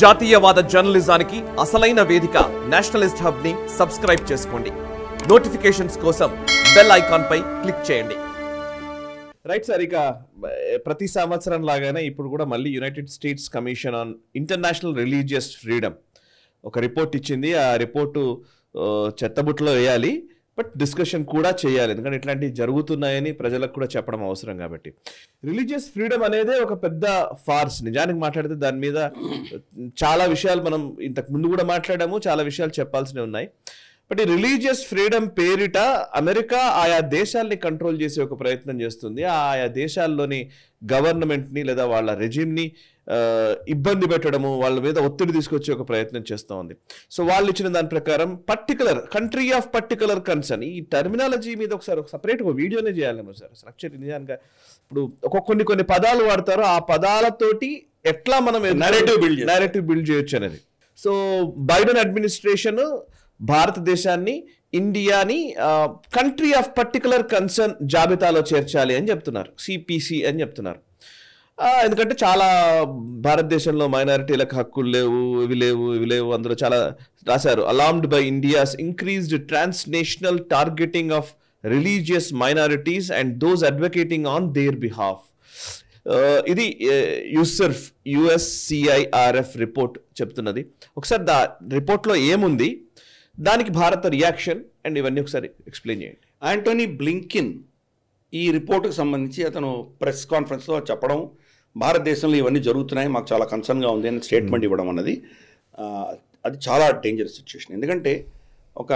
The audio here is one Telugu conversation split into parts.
జాతీయవాద జర్నలిజానికి అసలైన వేదిక నేషనలిస్ట్ హబ్ని సబ్స్క్రైబ్ చేసుకోండి. నోటిఫికేషన్స్ కోసం బెల్ ఐకాన్ పై క్లిక్ చేయండి. రైట్ సార్ ఇక ప్రతి సంవత్సరం లాగానే ఇప్పుడు కూడా మళ్ళీ United States commission on international religious freedom ఒక రిపోర్ట్ ఇచ్చింది. ఆ రిపోర్టు ఆ, చెత్తబుట్టలో వేయాలి. బట్ డిస్కషన్ కూడా చేయాలి. ఎందుకంటే ఇట్లాంటివి జరుగుతున్నాయని ప్రజలకు కూడా చెప్పడం అవసరం కాబట్టి. రిలీజియస్ ఫ్రీడమ్ అనేదే ఒక పెద్ద ఫార్స్. నిజానికి మాట్లాడితే దాని మీద చాలా విషయాలు మనం ఇంతకు ముందు కూడా మాట్లాడాము చాలా విషయాలు చెప్పాల్సినవి ఉన్నాయి. బట్ ఈ రిలీజియస్ ఫ్రీడమ్ పేరిట అమెరికా ఆయా దేశాల్ని కంట్రోల్ చేసే ఒక ప్రయత్నం చేస్తుంది. ఆయా దేశాల్లోని గవర్నమెంట్ని లేదా వాళ్ళ రెజిమ్ని ఇబ్బంది పెట్టడము వాళ్ళ మీద ఒత్తిడి తీసుకొచ్చే ఒక ప్రయత్నం చేస్తూ ఉంది. సో వాళ్ళు ఇచ్చిన దాని ప్రకారం particular country of particular concern ఈ టర్మినాలజీ మీద ఒకసారి ఒక సపరేట్ ఒక వీడియోనే చేయాలేమో సార్. స్ట్రక్చర్ నిజానికి ఇప్పుడు ఒక కొన్ని కొన్ని పదాలు వాడతారు. ఆ పదాలతోటి ఎట్లా మనం build చేస్తారు. narrative బిల్డ్ చేయొచ్చు అనేది. సో బైడెన్ అడ్మినిస్ట్రేషన్ భారతదేశాన్ని ఇండియాని కంట్రీ ఆఫ్ పర్టికులర్ కన్సర్న్ జాబితాలో చేర్చాలి అని చెప్తున్నారు. సిపిసి అని చెప్తున్నారు. ఎందుకంటే చాలా భారతదేశంలో మైనారిటీలకు హక్కులు లేవు ఇవి లేవు ఇవి లేవు అందులో చాలా రాశారు. Alarmed by India's increased transnational targeting of religious minorities and those advocating on their behalf ఇది యూసర్ఫ్ యుఎస్సిఐఆర్ఎఫ్ రిపోర్ట్ చెప్తున్నది. ఒకసారి దా రిపోర్ట్లో ఏముంది? దానికి భారత రియాక్షన్ అండ్ ఇవన్నీ ఒకసారి ఎక్స్ప్లెయిన్ చేయండి. యాంటోనీ బ్లింకిన్ ఈ రిపోర్టుకు సంబంధించి అతను ప్రెస్ కాన్ఫరెన్స్లో చెప్పడం భారతదేశంలో ఇవన్నీ జరుగుతున్నాయి మాకు చాలా కన్సర్న్గా ఉంది అని స్టేట్మెంట్ ఇవ్వడం అన్నది అది చాలా డేంజరస్ సిచ్యుయేషన్ ఎందుకంటే ఒక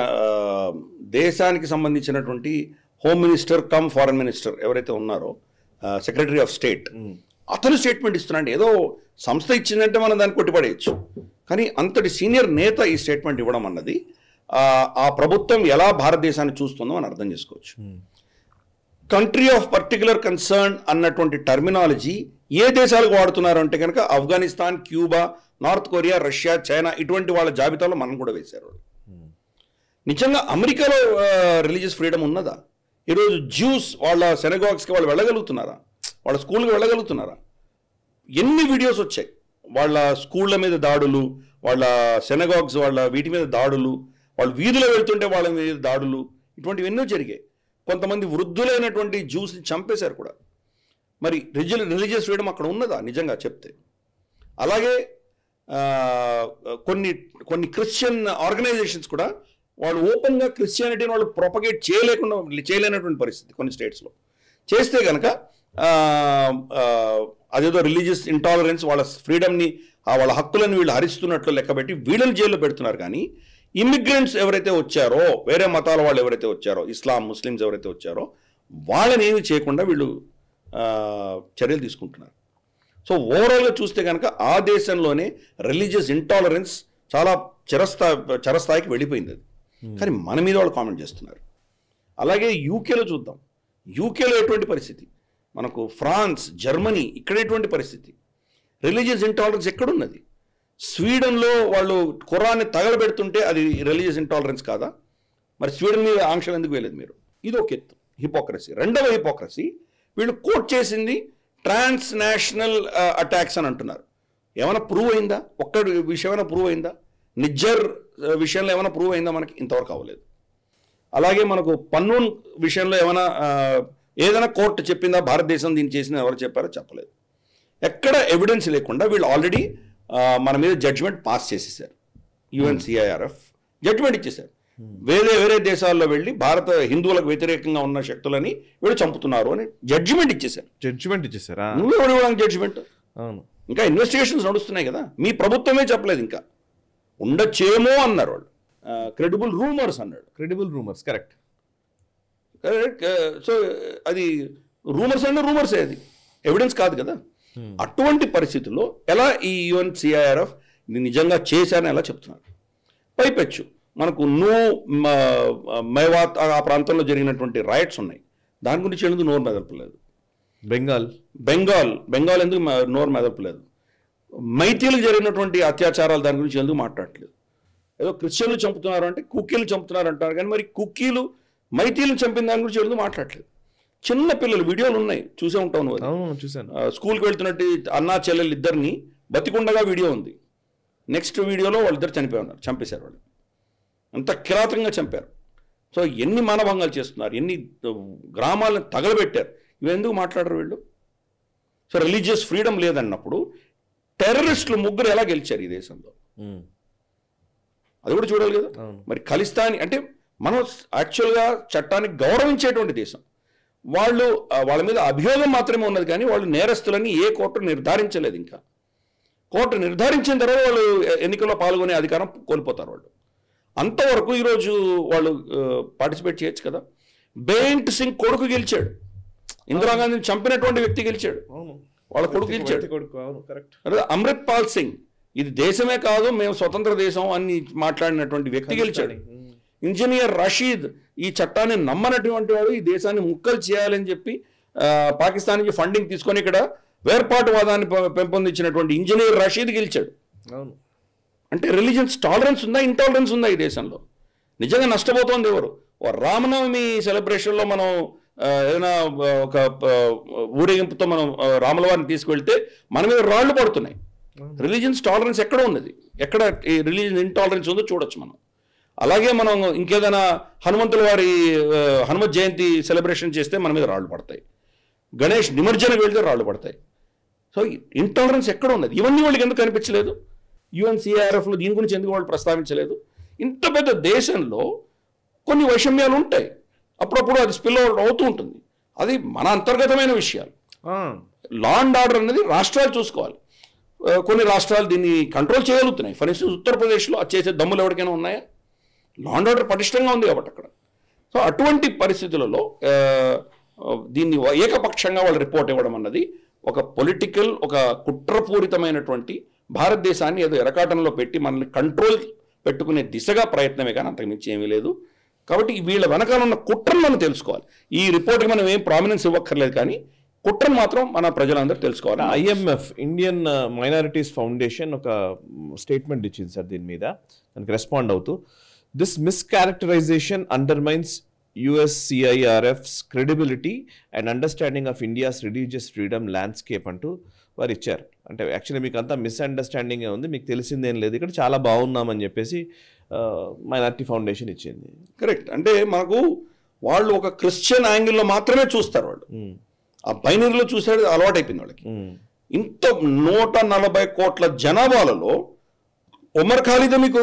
దేశానికి సంబంధించినటువంటి home minister cum foreign minister ఎవరైతే ఉన్నారో సెక్రటరీ ఆఫ్ స్టేట్ అతను స్టేట్మెంట్ ఇస్తున్నాడు. ఏదో సంస్థ ఇచ్చిందంటే మనం దాన్ని కొట్టిపడేయచ్చు. కానీ అంతటి సీనియర్ నేత ఈ స్టేట్మెంట్ ఇవ్వడం అన్నది ఆ, ప్రభుత్వం ఎలా భారతదేశాన్ని చూస్తుందో మనం అర్థం చేసుకోవచ్చు. కంట్రీ ఆఫ్ పర్టికులర్ కన్సర్న్ అన్నటువంటి టర్మినాలజీ ఏ దేశాలకు వాడుతున్నారు అంటే కనుక Afghanistan Cuba North Korea Russia China ఇటువంటి వాళ్ళ జాబితాలో మనం కూడా వేశారు వాళ్ళు. నిజంగా అమెరికాలో రిలీజియస్ ఫ్రీడమ్ ఉన్నదా? ఈరోజు జ్యూస్ వాళ్ళ సెనగాక్స్కి వాళ్ళు వెళ్ళగలుగుతున్నారా? వాళ్ళ స్కూల్కి వెళ్ళగలుగుతున్నారా? ఎన్ని వీడియోస్ వచ్చాయి? వాళ్ళ స్కూళ్ళ మీద దాడులు వాళ్ళ సెనగాగ్స్ వాళ్ళ వీటి మీద దాడులు వాళ్ళు వీధిలో వెళ్తుంటే వాళ్ళ మీద దాడులు ఇటువంటివి ఎన్నో జరిగాయి. కొంతమంది వృద్ధులైనటువంటి జ్యూస్ని చంపేశారు కూడా. మరి రిజి రిలీజియస్ ఫ్రీడమ్ అక్కడ ఉన్నదా? నిజంగా చెప్తే. అలాగే కొన్ని కొన్ని క్రిస్టియన్ ఆర్గనైజేషన్స్ కూడా వాళ్ళు ఓపెన్గా క్రిస్టియానిటీని వాళ్ళు ప్రొపగేట్ చేయలేకుండా చేయలేనటువంటి పరిస్థితి కొన్ని స్టేట్స్లో చేస్తే కనుక అదేదో రిలీజియస్ ఇంటాలరెన్స్ వాళ్ళ ఫ్రీడమ్ని వాళ్ళ హక్కులను వీళ్ళు హరిస్తున్నట్లు లెక్కబెట్టి వీళ్ళని జైల్లో పెడుతున్నారు. కానీ ఇమ్మిగ్రెంట్స్ ఎవరైతే వచ్చారో వేరే మతాల వాళ్ళు ఎవరైతే వచ్చారో ఇస్లాం ముస్లిమ్స్ ఎవరైతే వచ్చారో వాళ్ళని ఏమి చేయకుండా వీళ్ళు చర్యలు తీసుకుంటున్నారు. సో ఓవరాల్గా చూస్తే కనుక ఆ దేశంలోనే రిలీజియస్ ఇంటాలరెన్స్ చాలా చిరస్థా చిరస్థాయికి వెళ్ళిపోయింది అది. కానీ మన మీద వాళ్ళు కామెంట్ చేస్తున్నారు. అలాగే యూకేలో చూద్దాం. యూకేలో ఎటువంటి పరిస్థితి? మనకు ఫ్రాన్స్ జర్మనీ ఇక్కడ ఎటువంటి పరిస్థితి. రిలీజియస్ ఇంటాలరెన్స్ ఎక్కడున్నది? స్వీడన్లో వాళ్ళు ఖురాన్ని తగలబెడుతుంటే అది రిలీజియస్ ఇంటాలరెన్స్ కాదా? మరి స్వీడన్ మీద ఆంక్షలు ఎందుకు వేయలేదు మీరు? ఇది ఒక ఎత్తు. హిపోక్రసీ రెండవ హిపోక్రసీ వీళ్ళు కోట్ చేసింది ట్రాన్స్ నేషనల్ అటాక్స్ అని అంటున్నారు. ఏమైనా ప్రూవ్ అయిందా? ఒక్క విషయం ఏమైనా ప్రూవ్ అయిందా? నిజ్జర్ uh, విషయంలో ఏమైనా ప్రూవ్ అయిందా మనకి? ఇంతవరకు అవ్వలేదు. అలాగే మనకు పన్నూన్ విషయంలో ఏమైనా uh, ఏదైనా కోర్టు చెప్పిందా? భారతదేశం దీన్ని చేసిన ఎవరు చెప్పారో చెప్పలేదు. ఎక్కడ ఎవిడెన్స్ లేకుండా వీళ్ళు ఆల్రెడీ మన మీద జడ్జ్మెంట్ పాస్ చేసేసారు. యుఎన్సిఐఆర్ఎఫ్ జడ్జ్మెంట్ ఇచ్చేశారు వేరే వేరే దేశాల్లో వెళ్ళి భారత హిందువులకు వ్యతిరేకంగా ఉన్న శక్తులని వీళ్ళు చంపుతున్నారు అని జడ్జిమెంట్ ఇచ్చేశారు జడ్జిమెంట్ ఇచ్చేసారా? నువ్వు ఎవరు ఇవ్వడానికి జడ్జిమెంట్ అవును. ఇంకా ఇన్వెస్టిగేషన్స్ నడుస్తున్నాయి కదా. మీ ప్రభుత్వమే చెప్పలేదు ఇంకా. ఉండొచ్చేమో అన్నారు వాళ్ళు. క్రెడిబుల్ రూమర్స్ అన్నాడు. క్రెడిబుల్ రూమర్స్ కరెక్ట్ సో అది రూమర్స్ అంటే రూమర్సే అది. ఎవిడెన్స్ కాదు కదా. అటువంటి పరిస్థితుల్లో ఎలా ఈ యుఎన్ సిఐఆర్ఎఫ్ నిజంగా చేశారని ఎలా చెప్తున్నారు? పైపెచ్చు. మనకు నూ మేవాత్ ఆ ప్రాంతంలో జరిగినటువంటి రైట్స్ ఉన్నాయి. దాని గురించి ఎందుకు నోరు మెదపలేదు? బెంగాల్. బెంగాల్. బెంగాల్ ఎందుకు నోరు మెదపలేదు? మైతీలకు జరిగినటువంటి అత్యాచారాలు దాని గురించి ఎందుకు మాట్లాడట్లేదు? ఏదో క్రిస్టియన్లు చంపుతున్నారు అంటే కుక్కీలు చంపుతున్నారు అంటారు కానీ మరి కుక్కీలు మైతీలు చంపిన దాని గురించి ఎందుకు మాట్లాడట్లేదు? చిన్న పిల్లలు వీడియోలు ఉన్నాయి. చూసే ఉంటావు నువ్వు ఆ, స్కూల్కి వెళ్తున్నట్టు అన్నా చెల్లెలు ఇద్దరిని బతికుండగా వీడియో ఉంది. నెక్స్ట్ వీడియోలో వాళ్ళిద్దరు చనిపోయి ఉన్నారు చంపేశారు వాళ్ళు. అంత కిరాతకంగా చంపారు. సో ఎన్ని మానభంగాలు చేస్తున్నారు ఎన్ని గ్రామాలను తగలబెట్టారు. ఇవి ఎందుకు మాట్లాడరు వీళ్ళు? సో రిలీజియస్ ఫ్రీడమ్ లేదన్నప్పుడు టెర్రరిస్టులు ముగ్గురు ఎలా గెలిచారు ఈ దేశంలో. అది కూడా చూడాలి కదా. మరి ఖలిస్తానీ అంటే మనం యాక్చువల్గా చట్టాన్ని గౌరవించేటువంటి దేశం. వాళ్ళు వాళ్ళ మీద అభియోగం మాత్రమే ఉన్నది కానీ వాళ్ళు నేరస్తులని ఏ కోర్టు నిర్ధారించలేదు ఇంకా. కోర్టు నిర్ధారించిన తర్వాత వాళ్ళు ఎన్నికల్లో పాల్గొనే అధికారం కోల్పోతారు వాళ్ళు. అంతవరకు ఈరోజు వాళ్ళు పార్టిసిపేట్ చేయొచ్చు కదా. బేంట్ సింగ్ కొడుకు గెలిచాడు. ఇందిరాగాంధీని చంపినటువంటి వ్యక్తి గెలిచాడు. వాళ్ళ కొడుకు గెలిచాడు. అమృత్ పాల్ సింగ్. ఇది దేశమే కాదు మేము స్వతంత్ర దేశం అని మాట్లాడినటువంటి వ్యక్తి గెలిచాడు. ఇంజనీర్ రషీద్ ఈ చట్టాన్ని నమ్మనటువంటి వాడు ఈ దేశాన్ని ముక్కలు చేయాలని చెప్పి ఆ, పాకిస్తాన్ నుంచి ఫండింగ్ తీసుకొని ఇక్కడ వేర్పాటువాదాన్ని పెంపొందించినటువంటి ఇంజనీర్ రషీద్ గెలిచాడు. అవును. అంటే రిలీజియన్స్ టాలరెన్స్ ఉందా? ఇంటాలరెన్స్ ఉందా ఈ దేశంలో? నిజంగా నష్టపోతోంది ఎవరు? ఓ రామనవమి సెలబ్రేషన్లో మనం ఏదైనా ఒక ఊరేగింపుతో మనం రాముల వారిని తీసుకువెళ్తే మన మీద రాళ్ళు పడుతున్నాయి. రిలీజియన్స్ టాలరెన్స్ ఎక్కడ ఉన్నది? ఎక్కడ ఈ రిలీజియన్ ఇంటాలరెన్స్ ఉందో చూడొచ్చు మనం. అలాగే మనం ఇంకేదైనా హనుమంతుల వారి హనుమత్ జయంతి సెలబ్రేషన్ చేస్తే మన మీద రాళ్ళు పడతాయి. గణేష్ నిమజ్జనకు వెళ్తే రాళ్ళు పడతాయి. సో ఇంటాలరెన్స్ ఎక్కడ ఉన్నది? ఇవన్నీ వాళ్ళకి ఎందుకు కనిపించలేదు? యుఎన్సిఆర్ఎఫ్లో దీని గురించి ఎందుకు వాళ్ళు ప్రస్తావించలేదు? ఇంత పెద్ద దేశంలో కొన్ని వైషమ్యాలు ఉంటాయి. అప్పుడప్పుడు అది స్పిల్ అవుతూ ఉంటుంది. అది మన అంతర్గతమైన విషయాలు. లా అండ్ ఆర్డర్ అనేది రాష్ట్రాలు చూసుకోవాలి. కొన్ని రాష్ట్రాలు దీన్ని కంట్రోల్ చేయగలుగుతున్నాయి. ఫర్ ఇన్స్టెన్స్ ఉత్తరప్రదేశ్లో అది చేసే దమ్ములు ఎవరికైనా ఉన్నాయా? లా అండ్ ఆర్డర్ పటిష్టంగా ఉంది కాబట్టి అక్కడ. సో అటువంటి పరిస్థితులలో దీన్ని ఏకపక్షంగా వాళ్ళు రిపోర్ట్ ఇవ్వడం అన్నది ఒక పొలిటికల్ ఒక కుట్రపూరితమైనటువంటి భారతదేశాన్ని ఏదో ఎరకాటంలో పెట్టి మనల్ని కంట్రోల్ పెట్టుకునే దిశగా ప్రయత్నమే కానీ అంతకుమించి ఏమీ లేదు. కాబట్టి వీళ్ళ వెనకాలన్న కుట్రను మనం తెలుసుకోవాలి. ఈ రిపోర్ట్కి మనం ఏం ప్రామినెన్స్ ఇవ్వక్కర్లేదు కానీ కుట్రను మాత్రం మన ప్రజలందరూ తెలుసుకోవాలి. ఐఎంఎఫ్ ఇండియన్ మైనారిటీస్ ఫౌండేషన్ ఒక స్టేట్మెంట్ ఇచ్చింది సార్ దీని మీద. దానికి రెస్పాండ్ అవుతూ this mischaracterisation undermines USCIRF's credibility and understanding of India's religious freedom landscape అంటూ వారు ఇచ్చారు. అంటే యాక్చువల్లీ మీకు అంతా మిస్అండర్స్టాండింగ్ ఉంది మీకు తెలిసిందేం లేదు. ఇక్కడ చాలా బాగున్నామని చెప్పేసి మైనారిటీ ఫౌండేషన్ ఇచ్చింది. కరెక్ట్ అంటే మనకు వాళ్ళు ఒక క్రిస్టియన్ యాంగిల్లో మాత్రమే చూస్తారు వాళ్ళు. ఉమ్, ఆ బైనరీలో అలవాటు అయిపోయింది వాళ్ళకి. ఉమ్, ఇంత నూట నలభై కోట్ల జనాభాలలో ఉమర్ ఖాళీద్ మీకు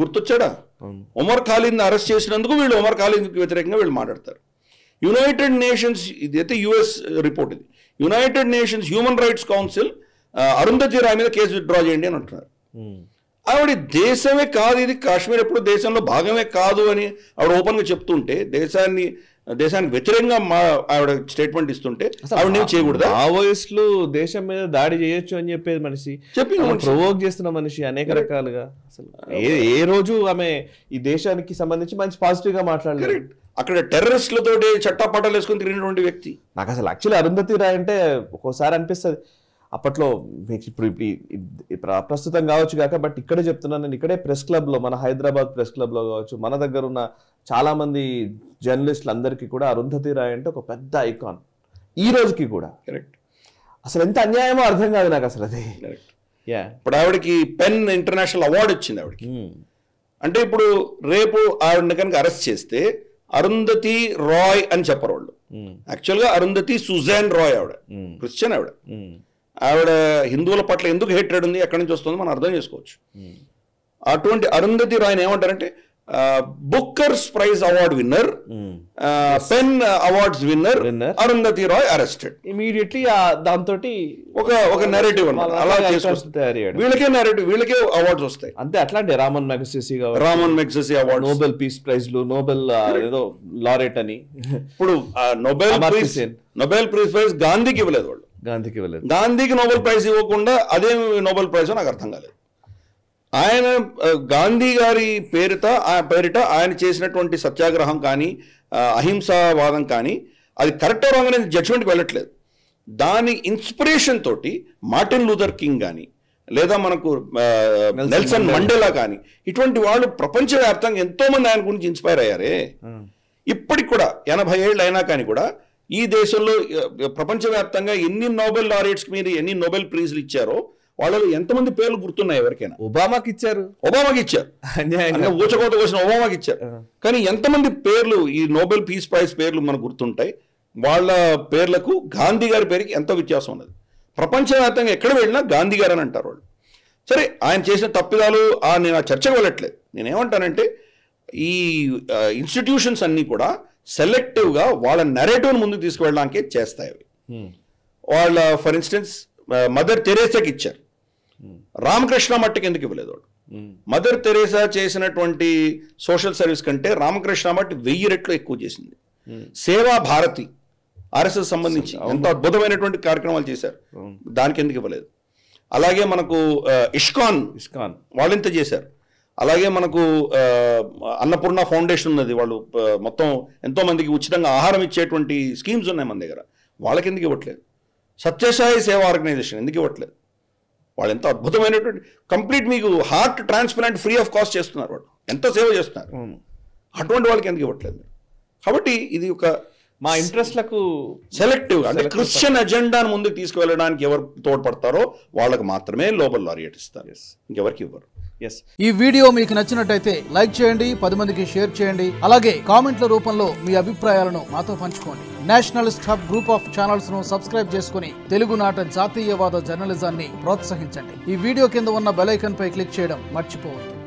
గుర్తొచ్చాడా. ఉమర్ ఖాళీద్ని అరెస్ట్ చేసినందుకు వీళ్ళు ఉమర్ ఖాళీద్కి వ్యతిరేకంగా వీళ్ళు మాట్లాడతారు. యునైటెడ్ నేషన్స్ ఇది అయితే యుఎస్ రిపోర్ట్ ఇది. United Nations human rights council Arundhati Roy మీద కేసు విత్డ్రా చేయండి అని అంటున్నారు. ఆవిడ దేశమే కాదు ఇది కాశ్మీర్ ఎప్పుడు దేశంలో భాగమే కాదు అని ఆవిడ ఓపెన్గా చెప్తుంటే దేశాన్ని దేశానికి వ్యతిరేకంగా మా ఆవిడ స్టేట్మెంట్ ఇస్తుంటే ఆవిడ నేను చేయకూడదా? మావోయిస్టులు దేశం మీద దాడి చేయొచ్చు అని చెప్పేది మనిషి. మనిషి. ప్రొవోక్ చేస్తున్న మనిషి అనేక రకాలుగా. అసలు ఏ ఏ రోజు ఆమె ఈ దేశానికి సంబంధించి మంచి పాజిటివ్గా మాట్లాడలేదు. అక్కడ టెర్రరిస్టులతోటి చట్టాపట్టాలు వేసుకొని తిరిగినటువంటి వ్యక్తి. నాకు అసలు యాక్చువల్లీ అరుంధతి రాయ్ అంటే ఒక్కోసారి అనిపిస్తుంది. అప్పట్లో ఇప్పుడు ఇప్పుడు ప్రస్తుతం కావచ్చు కాక బట్ ఇక్కడే చెప్తున్నాను నేను ఇక్కడే ప్రెస్ క్లబ్లో మన హైదరాబాద్ ప్రెస్ క్లబ్లో కావచ్చు మన దగ్గర ఉన్న చాలా మంది జర్నలిస్టులు అందరికీ కూడా అరుంధతి రాయ్ అంటే ఒక పెద్ద ఐకాన్. ఈ రోజుకి కూడా. కరెక్ట్. అసలు ఎంత అన్యాయమో అర్థం కాదు నాకు అసలు అది. ఇప్పుడు ఆవిడకి పెన్ ఇంటర్నేషనల్ అవార్డు వచ్చింది ఆవిడకి. అంటే ఇప్పుడు రేపు ఆవిడని కనుక అరెస్ట్ చేస్తే అరుంధతి రాయ్ అని చెప్పరు వాళ్ళు. యాక్చువల్గా అరుంధతి సుజాన్ రాయ్ ఆవిడ. క్రిస్టియన్ ఆవిడ. ఆవిడ హిందువుల పట్ల ఎందుకు హేట్రెడ్ ఉంది ఎక్కడి నుంచి వస్తుందో మనం అర్థం చేసుకోవచ్చు. అటువంటి అరుంధతి రాయ్ని ఏమంటారంటే Bookers prize award winner pen awards winner Winner. Arundhati Roy arrested. Immediately దాంతో ఒక ఒక నెరేటివ్ అన్నమాట. అలా వీళ్ళకే నెరేటివ్ వీళ్ళకే అవార్డ్స్ వస్తాయి. అంతే అట్లాంటి Ramon Magsaysay Ramon Magsaysay award Nobel peace ప్రైజ్లు నోబెల్ ఆ, ఏదో లారెట్ అని. ఇప్పుడు ఆ Nobel prize. Nobel prize prize గాంధీకి ఇవ్వలేదు వాళ్ళు. గాంధీకి గాంధీకి నోబెల్ ప్రైజ్ ఇవ్వకుండా అదే నోబెల్ ప్రైజ్ నాకు అర్థం కాలేదు. ఆయన గాంధీ గారి పేరిట పేరిట ఆయన చేసినటువంటి సత్యాగ్రహం కానీ అహింసావాదం కానీ అది కరెక్ట్ రాంగ్ అనేది జడ్జ్మెంట్కి వెళ్ళట్లేదు. దాని ఇన్స్పిరేషన్ తోటి మార్టిన్ లూథర్ కింగ్ కానీ లేదా మనకు నెల్సన్ మండేలా. కానీ ఇటువంటి వాళ్ళు ప్రపంచవ్యాప్తంగా ఎంతో మంది ఆయన గురించి ఇన్స్పైర్ అయ్యారే. ఇప్పటికి కూడా ఎనభై ఏళ్ళు అయినా కానీ కూడా ఈ దేశంలో ప్రపంచవ్యాప్తంగా ఎన్ని నోబెల్ లారెట్స్కి మీరు ఎన్ని నోబెల్ ప్రైజ్లు ఇచ్చారో వాళ్ళలో ఎంతమంది పేర్లు గుర్తున్నాయి ఎవరికైనా? ఒబామాకి ఇచ్చారు. ఒబామాకి ఇచ్చారు. ఊచకోత కోసిన ఒబామాకి ఇచ్చారు. కానీ ఎంతమంది పేర్లు ఈ నోబెల్ పీస్ ప్రైజ్ పేర్లు మనకు గుర్తుంటాయి? వాళ్ళ పేర్లకు గాంధీ గారి పేరుకి ఎంతో వ్యత్యాసం ఉన్నది. ప్రపంచవ్యాప్తంగా ఎక్కడ వెళ్ళినా గాంధీ గారు అని అంటారు వాళ్ళు. సరే ఆయన చేసిన తప్పిదాలు ఆ నేను ఆ చర్చకు వెళ్ళట్లేదు. నేనేమంటానంటే ఈ ఇన్స్టిట్యూషన్స్ అన్నీ కూడా సెలెక్టివ్గా వాళ్ళ నెరేటివ్ని ముందుకు తీసుకువెళ్ళడానికే చేస్తాయి అవి. వాళ్ళ ఫర్ ఇన్స్టెన్స్ మదర్ తెరేసాకి ఇచ్చారు. రామకృష్ణ మట్టికి ఎందుకు ఇవ్వలేదు వాడు? మదర్ తెరేసా చేసినటువంటి సోషల్ సర్వీస్ కంటే రామకృష్ణ మట్టి వెయ్యి రెట్లు ఎక్కువ చేసింది. సేవా భారతి ఆర్ఎస్ఎస్ సంబంధించి ఎంత అద్భుతమైనటువంటి కార్యక్రమాలు చేశారు. దానికి ఎందుకు ఇవ్వలేదు? అలాగే మనకు ఇష్కాన్ ఇస్కాన్ వాళ్ళింత చేశారు. అలాగే మనకు అన్నపూర్ణ ఫౌండేషన్ ఉన్నది. వాళ్ళు మొత్తం ఎంతో మందికి ఉచితంగా ఆహారం ఇచ్చేటువంటి స్కీమ్స్ ఉన్నాయి మన దగ్గర. వాళ్ళకి ఎందుకు ఇవ్వట్లేదు? సత్యసాయి సేవా ఆర్గనైజేషన్ ఎందుకు ఇవ్వట్లేదు? వాళ్ళు ఎంత అద్భుతమైనటువంటి కంప్లీట్ మీకు heart transplant free of cost చేస్తున్నారు వాళ్ళు. ఎంత సేవ చేస్తున్నారు? అటువంటి వాళ్ళకి ఎందుకు ఇవ్వట్లేదు? కాబట్టి ఇది ఒక మా ఇంట్రెస్ట్లకు సెలెక్టివ్ అంటే క్రిస్టియన్ అజెండాను ముందుకు తీసుకువెళ్ళడానికి ఎవరు తోడ్పడతారో వాళ్ళకి మాత్రమే లోబల్ లారియట్ ఇస్తారు. ఇంకెవరికి ఇవ్వరు. ఎస్ ఈ వీడియో మీకు నచ్చినట్టయితే లైక్ చేయండి పది మందికి షేర్ చేయండి అలాగే కామెంట్ల రూపంలో మీ అభిప్రాయాలను మాతో పంచుకోండి. నేషనలిస్ట్ హబ్ గ్రూప్ ఆఫ్ ఛానల్స్ను సబ్స్క్రైబ్ చేసుకుని తెలుగునాట జాతీయవాద జర్నలిజాన్ని ప్రోత్సహించండి. ఈ వీడియో కింద ఉన్న బెల్ ఐకాన్ పై క్లిక్ చేయడం మర్చిపోవద్దు.